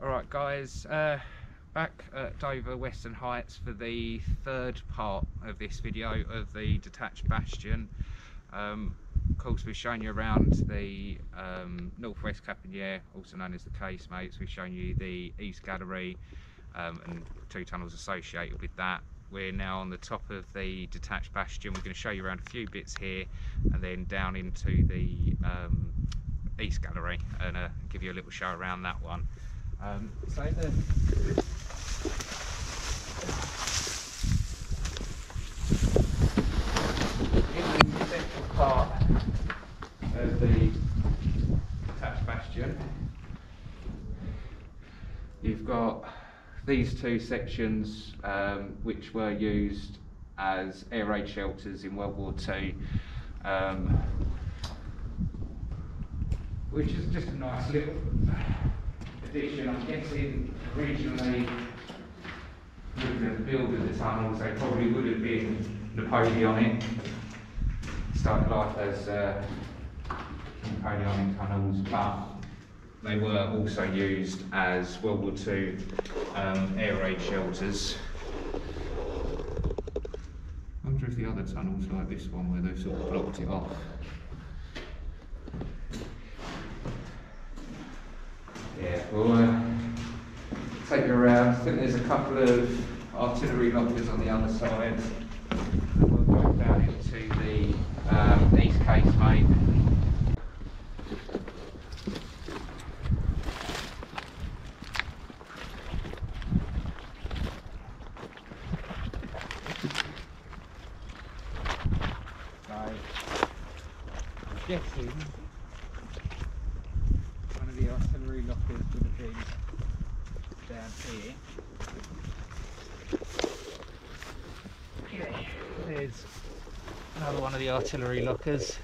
Alright guys, uh, back at Dover Western Heights for the third part of this video of the detached bastion. Um, of course we've shown you around the um, Northwest Caponier, also known as the Casemates. We've shown you the East Gallery um, and two tunnels associated with that. We're now on the top of the detached bastion. We're going to show you around a few bits here and then down into the um, East Gallery and uh, give you a little show around that one. Um, so in the central part of the detached bastion, you've got these two sections um, which were used as air raid shelters in World War Two. Um, which is just a nice little addition. I'm guessing originally at the build of the tunnels, they probably would have been Napoleonic, started life as uh, Napoleonic tunnels, but they were also used as World War II um, air raid shelters. I wonder if the other tunnels like this one where they've sort of blocked it off. We'll uh, take you around. I think there's a couple of artillery lockers on the other side. We'll go down into the um, east casemate. I'm guessing one of the artillery lockers would have been down here. Okay, there's another one of the artillery lockers.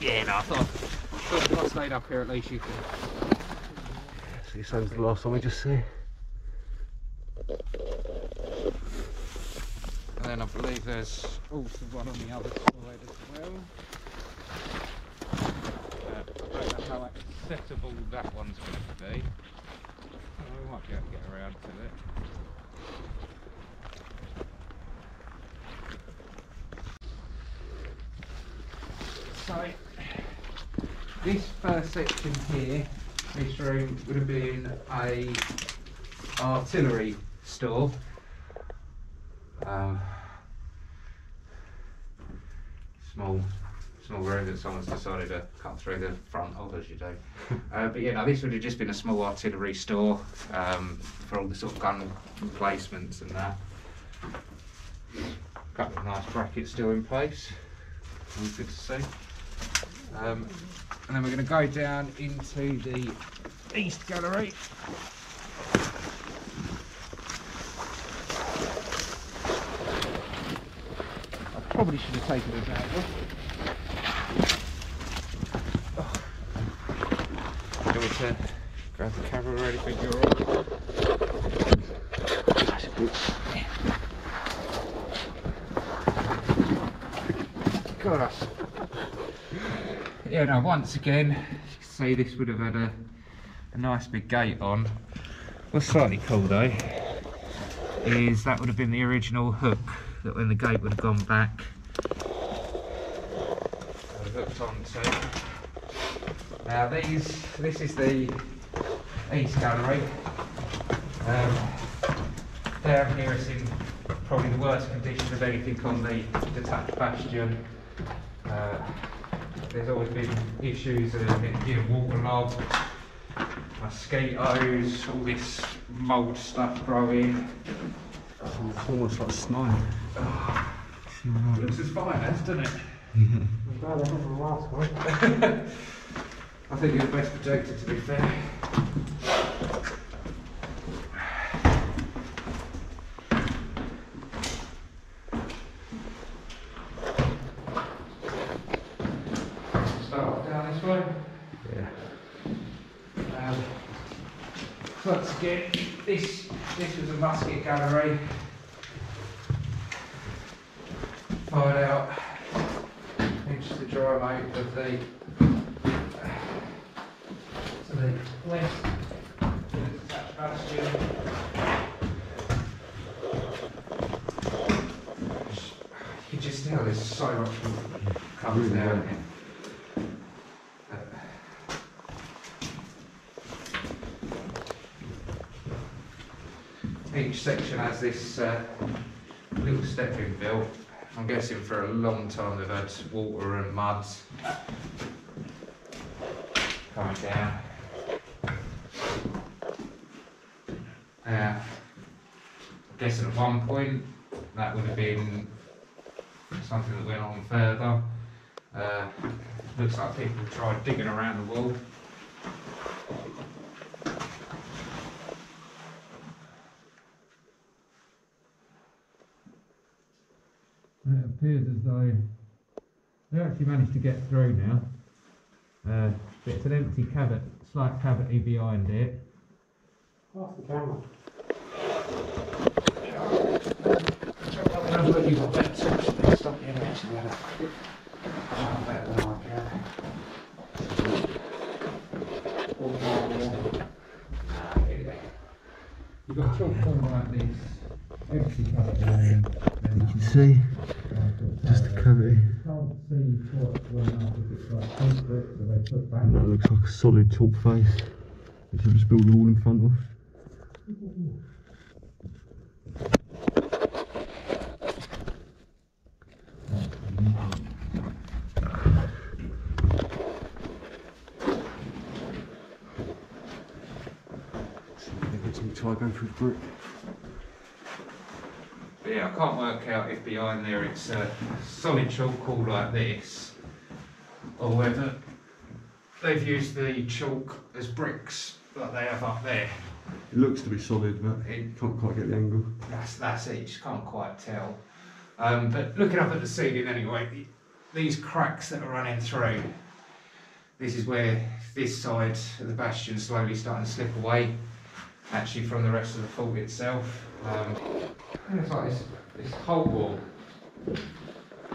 Yeah, no, I thought, thought if I stayed up here at least you can. See, sounds the last one we just see. And then I believe there's also one on the other side as well. Uh, I don't know how accessible that one's going to be. Oh, we might be able to get around to it. So, this first section here, this room would have been a artillery store. Um, small, small room that someone's decided to cut through the front of, as you do. uh, but yeah, no, this would have just been a small artillery store um, for all the sort of gun emplacements and that. couple of nice brackets still in place. All good to see. Um, and then we're going to go down into the east gallery. I probably should have taken it out. Oh. Do you want me to grab the camera ready for your God. Yeah, now once again, see this would have had a, a nice big gate on. What's slightly cool though, is that would have been the original hook that when the gate would have gone back, uh, hooked onto. Now these, this is the east gallery. Um, down here it's in probably the worst condition of anything on the detached bastion. Uh, there's always been issues of it being waterlogged, mosquitoes, all this mould stuff growing. It's almost like slime. Looks as fine as, doesn't it? I think you're the best projector to be fair. Start off down this way. Yeah. Um, again, this this was a musket gallery. Fired out into the dry moat of the you can just tell there's so much more comes down here. each section has this uh, little stepping built. I'm guessing for a long time they've had water and mud coming down. Yeah. I guess at one point that would have been something that went on further. Uh, looks like people tried digging around the wall. It appears as though they actually managed to get through now. Uh, but it's an empty cavity, slight cavity behind it. Pass the camera. See just the cavity. That looks like a solid top face, which I've just built a wall in front of. Try going through the brick. But yeah, I can't work out if behind there it's a solid chalk all like this, or whether they've used the chalk as bricks like they have up there. It looks to be solid, but It, can't quite get the angle. that's that's it. You just can't quite tell. Um, but looking up at the ceiling anyway, the, these cracks that are running through. This is where this side of the bastion is slowly starting to slip away, actually from the rest of the fort itself. Um, it's like this, this whole wall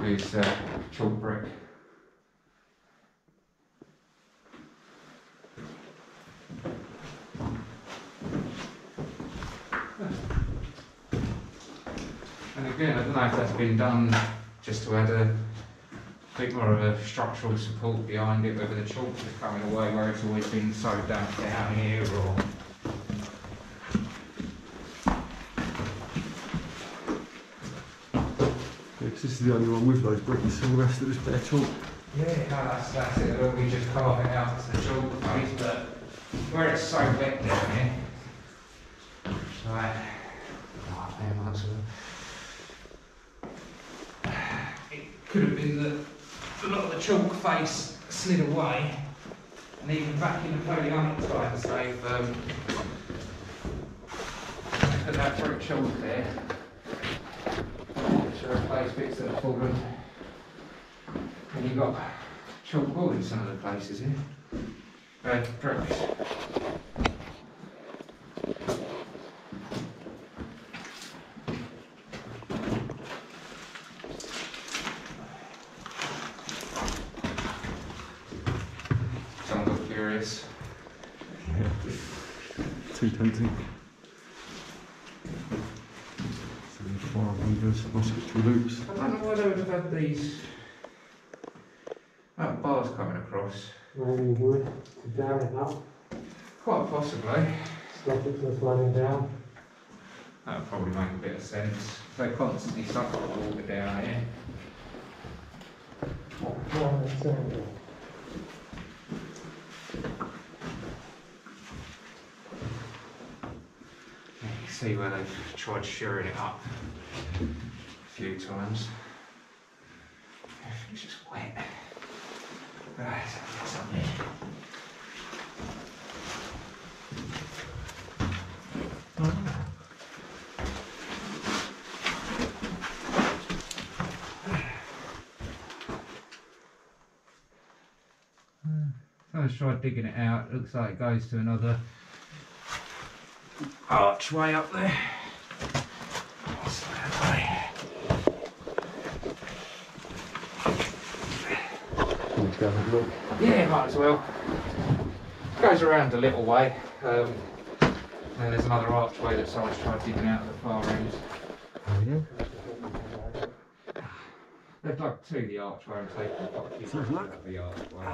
is uh, chalk brick. And again, I don't know if that's been done just to add a bit more of a structural support behind it, whether the chalk is coming away where it's always been so damp down here or. Yeah, 'cause this is the only one with those bricks, all the rest of it's bare chalk. Yeah, no, that's, that's it. We just carve it out to the chalk face, but where it's so wet down here. Right. Oh, man, that's a- It could have been that a lot of the chalk face slid away, and even back in the Napoleonic times, they've um, put that brick chalk there to replace bits that have fallen. And you've got chalk wall in some of the places here. Uh, bricks. Someone got curious. Too tempting. So the fire windows, loops. I don't know why they would have had these oh, bars coming across. Maybe wood to dam it up, Quite possibly. stop it from flooding down. That would probably make a bit of sense. They constantly suck the water down here. Yeah, that's. You can see where they've tried shearing it up a few times. Everything's just wet. Right, there? So let's try digging it out. Looks like it goes to another archway up there. What's that way? Go have a look. Yeah, might as well. Goes around a little way. Um, and there's another archway that someone's tried digging out at the far end. Oh yeah? They've dug to the archway and taken quite a few things out of the archway.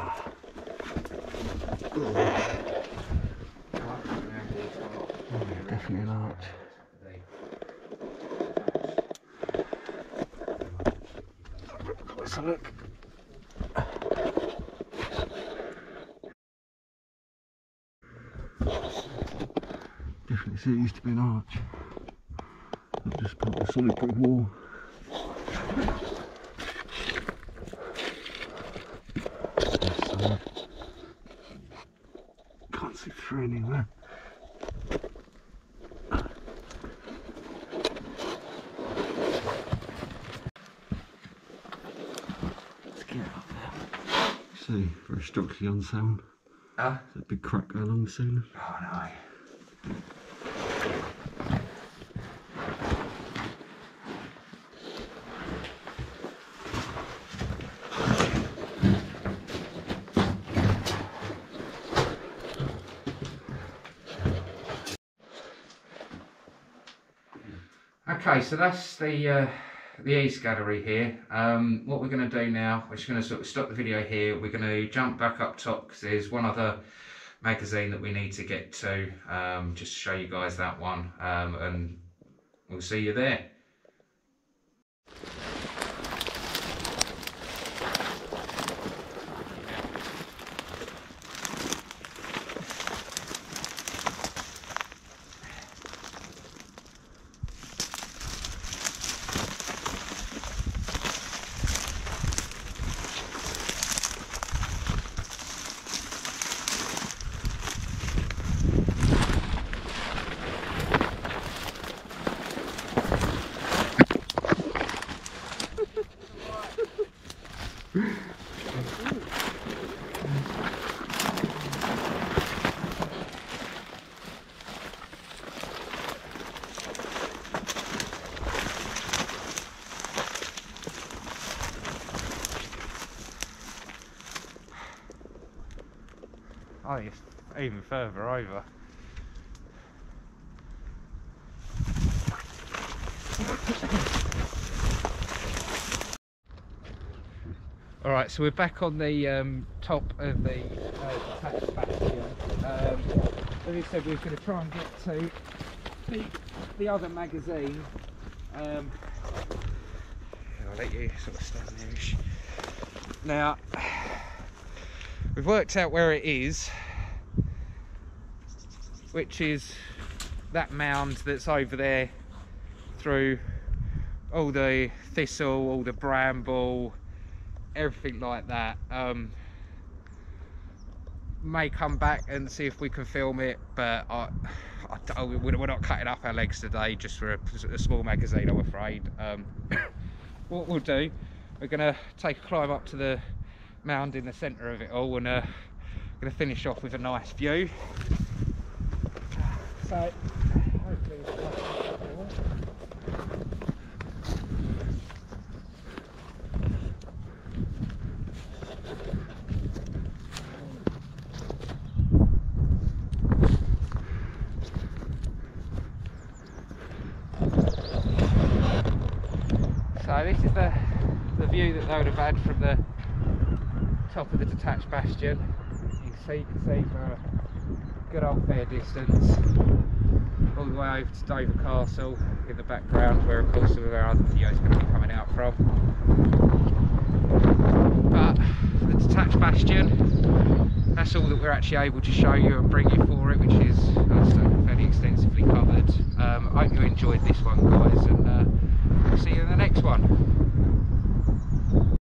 definitely an arch. Let's have a look. See it used to be an arch. Not just of a solid brick wall. Can't see through anywhere. Let's get up there. See, very structurally unsound. Ah? There's a big crack going along the ceiling. Oh no. Okay, so that's the uh, the East Gallery here. Um, what we're going to do now, we're just going to sort of stop the video here. We're going to jump back up top because there's one other magazine that we need to get to, um, just to show you guys that one, um, and we'll see you there. Oh, it's even further over. All right, so we're back on the um, top of the uh, bastion. Um, as I said, we we're going to try and get to the, the other magazine. Um, I'll let you sort of stand there. Now, we've worked out where it is, which is that mound that's over there through all the thistle, all the bramble, everything like that. Um, may come back and see if we can film it, but I, I we're we're not cutting up our legs today just for a, a small magazine, I'm afraid. Um, what we'll do, we're going to take a climb up to the mound in the centre of it all and uh, going to finish off with a nice view. So, hopefully it's possible. So this is the the view that would have had from the top of the detached bastion. You can see, you can see for a good old fair distance, all the way over to Dover Castle in the background, where of course some of our other videos are going to be coming out from. But the detached bastion, that's all that we're actually able to show you and bring you for it, which is fairly extensively covered. Um, I hope you enjoyed this one, guys, and uh, see you in the next one.